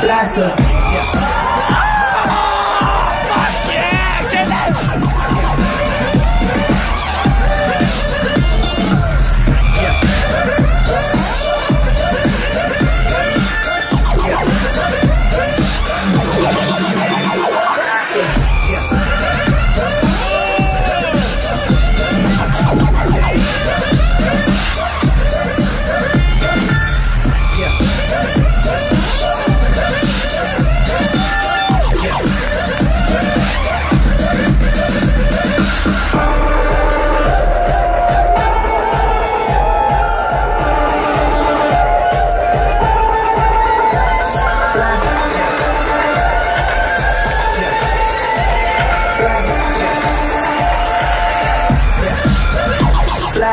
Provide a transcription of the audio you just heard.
Blaster.